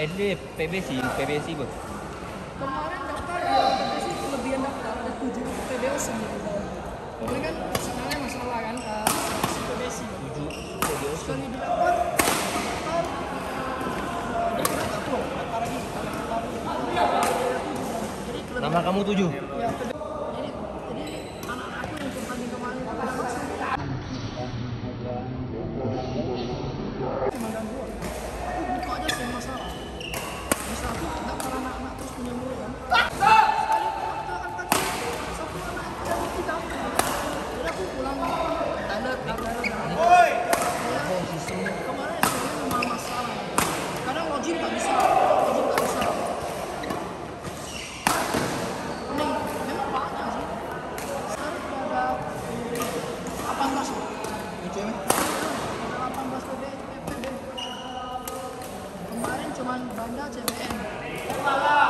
eh PBC PBC bu kemarin daftar eh, ya PBC kelebihan daftar ada tujuh PBO sendiri ini kan sebenarnya masalah kan eh, PBC tujuh PBO sekali eh, daftar daftar ada berapa lagi nama kamu tujuh? Ya, cuman bandar CBN.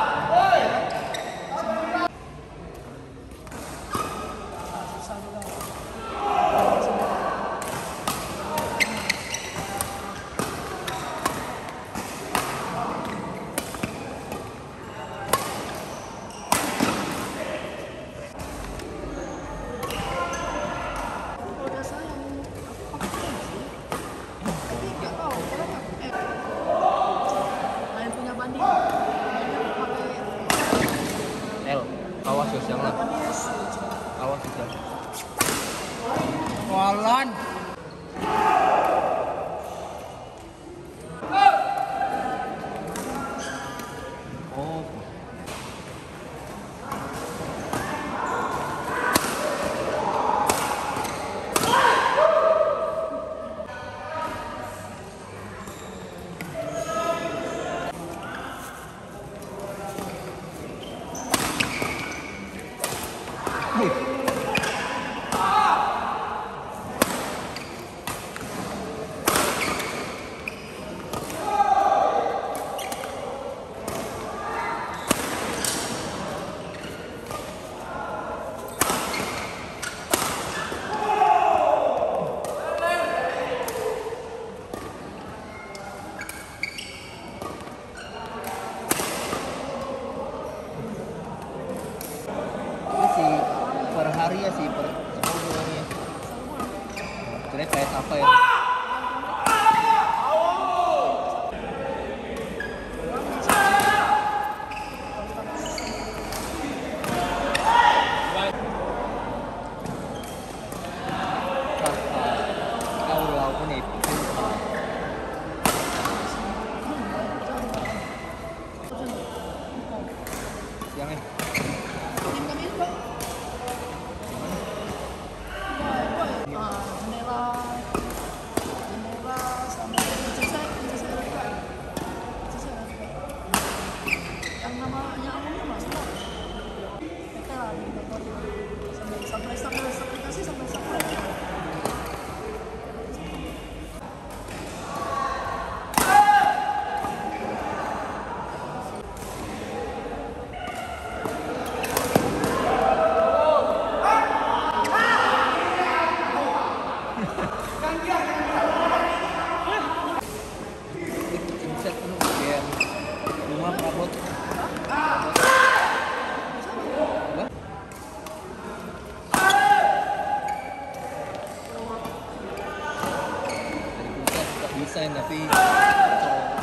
and I think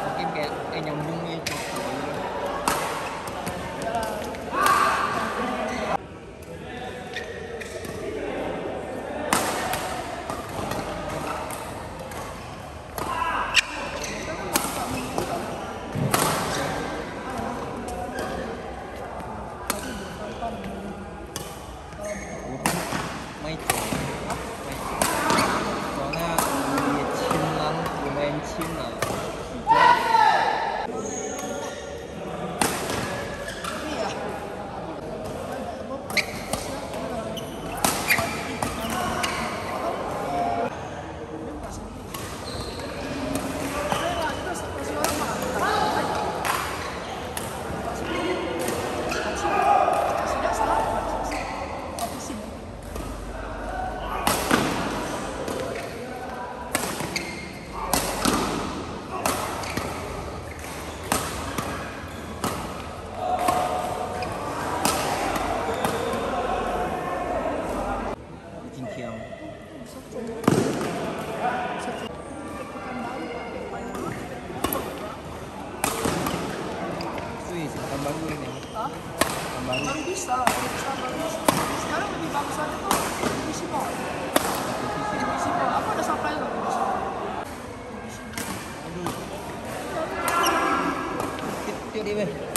재밌나? Marubista, Marubista, Marubista. Sekarang lebih bagusan itu BBC Mall. BBC Mall. Aku udah sampai loh BBC Mall. Aduh. Tiup dia,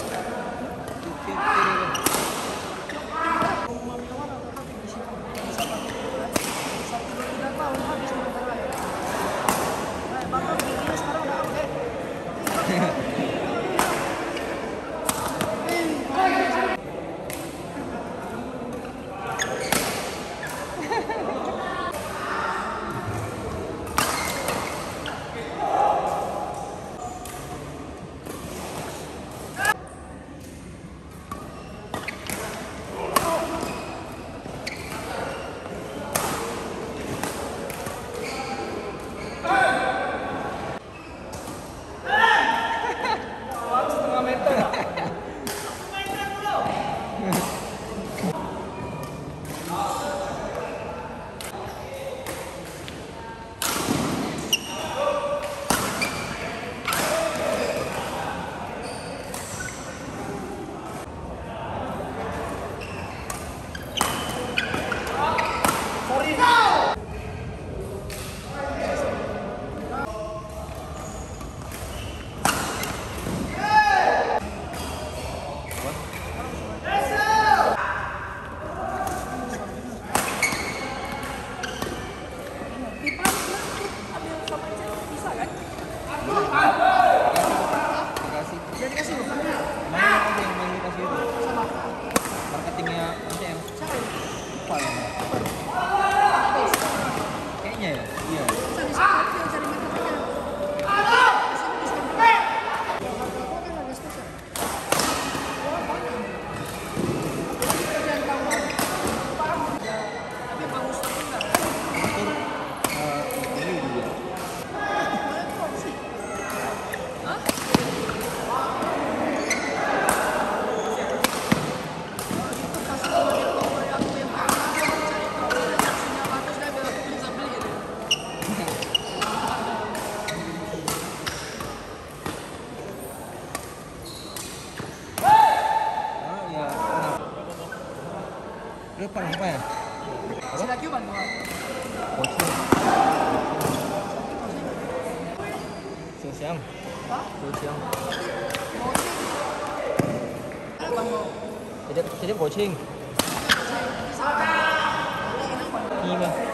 Cứ bằng không phải à? Chỉ là cứu bằng rồi. Có chưa? Xuống xem. Xuống xem. Chỉ tiếp, tiếp của Trinh. Nhìn mà.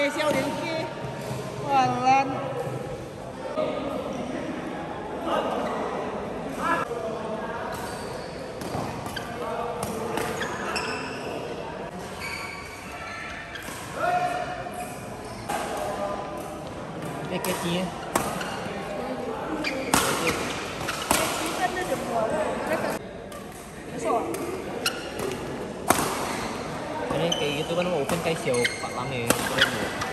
về siêu đến khi hoàn lan. Cái cái chi cái chi nó được rồi 我那边我分开小板房内。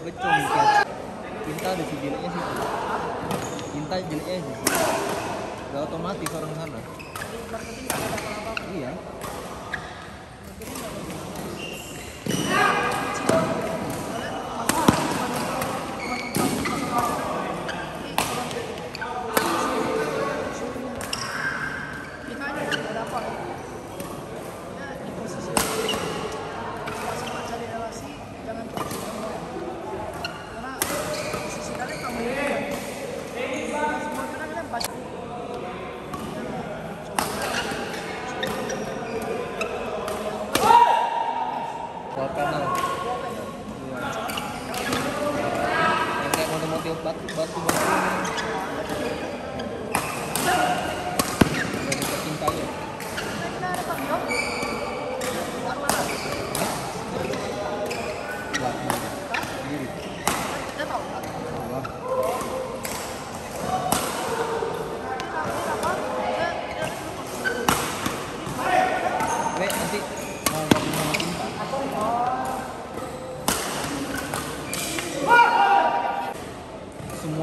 gue cuma mikir cinta di si jineknya eh, sih cinta jineknya eh, sih gak otomatis orang sana. Iya. Button, Button, Button.